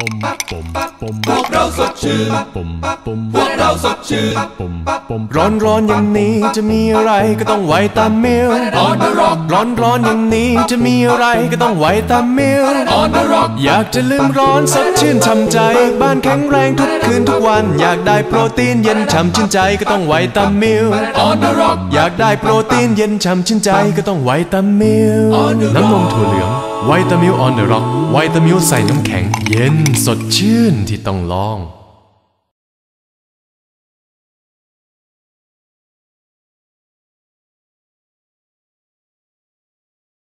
พวกเราสดชื่นพวกเราสดชื่นร้อนร้อนอย่างนี้จะมีอะไรก็ต้องไวตามิล On the rock ร้อนร้อนอย่างนี้จะมีอะไรก็ต้องไวตามิล On the rock อยากจะลืมร้อนสดชื่นช่ำใจ บ้านแข็งแรงทุกคืนทุกวัน อยากได้โปรตีนเย็นฉ่ำชื่นใจก็ต้องไวตามิล On the rock อยากได้โปรตีนเย็นฉ่ำชื่นใจก็ต้องไวตามิล On the rock น้ำนมถั่วเหลืองไไวตามิ้ลค์ on the rock ไวตามิ้ลค์ใส่น้ำแข็ง เย็นสดชื่นที่ต้องลอง